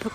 と。